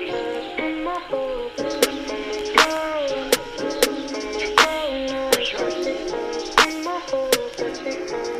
Thank you.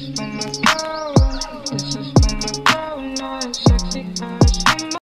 Christmas